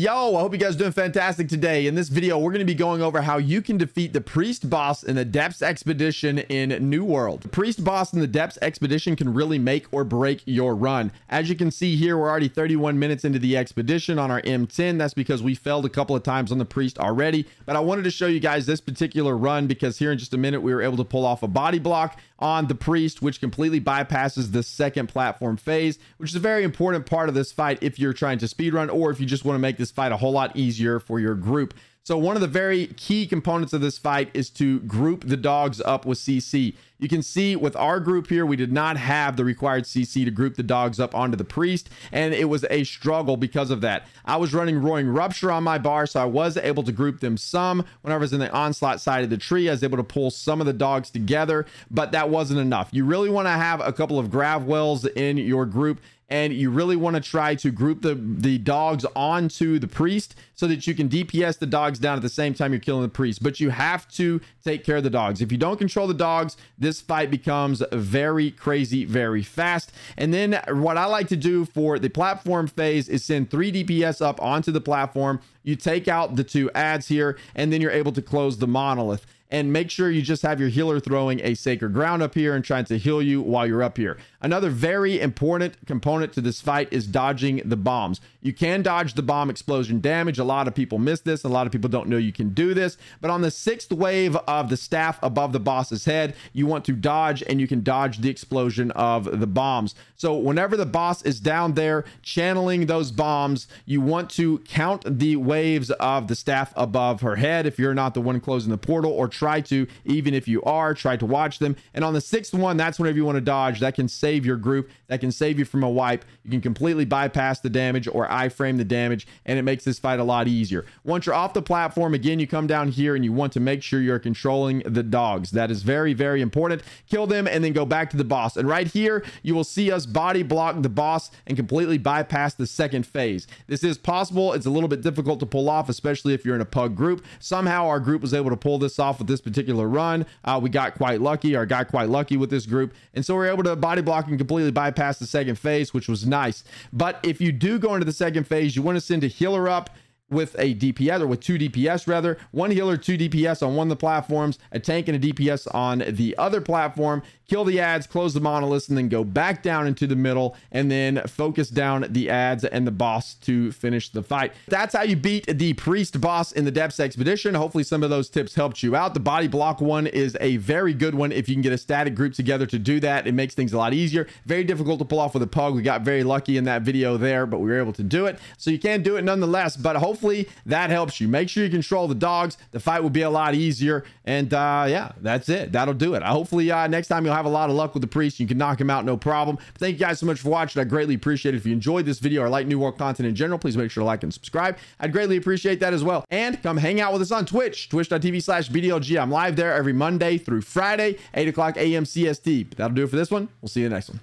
Yo, I hope you guys are doing fantastic today. In this video, we're going to be going over how you can defeat the Priest boss in the Depths Expedition in New World. The Priest boss in the Depths Expedition can really make or break your run. As you can see here, we're already 31 minutes into the expedition on our M10. That's because we failed a couple of times on the Priest already. But I wanted to show you guys this particular run because here in just a minute, we were able to pull off a body block on the Priest, which completely bypasses the second platform phase, which is a very important part of this fight if you're trying to speedrun or if you just want to make this fight a whole lot easier for your group. So one of the very key components of this fight is to group the dogs up with CC. You can see with our group here, we did not have the required CC to group the dogs up onto the priest, and it was a struggle because of that. I was running Roaring Rupture on my bar, so I was able to group them some. Whenever I was in the onslaught side of the tree, I was able to pull some of the dogs together, but that wasn't enough. You really want to have a couple of grav wells in your group and you really want to try to group the the dogs onto the priest so that you can DPS the dogs down at the same time you're killing the priest. But you have to take care of the dogs. If you don't control the dogs, this fight becomes very crazy, very fast. And then what I like to do for the platform phase is send three DPS up onto the platform. You take out the two ads here, and then you're able to close the monolith and make sure you just have your healer throwing a sacred ground up here and trying to heal you while you're up here. Another very important component to this fight is dodging the bombs. You can dodge the bomb explosion damage. A lot of people miss this. A lot of people don't know you can do this. But on the sixth wave of the staff above the boss's head, you want to dodge and you can dodge the explosion of the bombs. So whenever the boss is down there channeling those bombs, you want to count the waves of the staff above her head if you're not the one closing the portal or try to, even if you are, try to watch them. And on the sixth one, that's whenever you want to dodge. That can save your group. That can save you from a wipe. You can completely bypass the damage or iframe the damage, and it makes this fight a lot easier. Once you're off the platform, again, you come down here and you want to make sure you're controlling the dogs. That is very, very important. Kill them and then go back to the boss. And right here, you will see us body block the boss and completely bypass the second phase. This is possible. It's a little bit difficult to pull off, especially if you're in a pug group. Somehow our group was able to pull this off with this particular run. Uh, we got quite lucky or got quite lucky with this group. And so we're able to body block and completely bypass the second phase, which was nice. But if you do go into the second phase, you want to send a healer up with a DPS or with two DPS rather, one healer, two DPS on one of the platforms, a tank and a DPS on the other platform, kill the ads, close the monoliths, and then go back down into the middle and then focus down the ads and the boss to finish the fight. That's how you beat the priest boss in the Depths Expedition. Hopefully some of those tips helped you out. The body block one is a very good one if you can get a static group together to do that. It makes things a lot easier. Very difficult to pull off with a pug. We got very lucky in that video there, but we were able to do it. So you can do it nonetheless, but hopefully that helps you. Make sure you control the dogs. The fight will be a lot easier. And uh, yeah, that's it. That'll do it. Hopefully uh, next time you'll have have a lot of luck with the priest. You can knock him out, no problem. But thank you guys so much for watching. I greatly appreciate it. If you enjoyed this video or like New World content in general, please make sure to like and subscribe. I'd greatly appreciate that as well. And come hang out with us on Twitch, twitch.tv slash BDLG. I'm live there every Monday through Friday, 8 o'clock a.m. CST. But that'll do it for this one. We'll see you in the next one.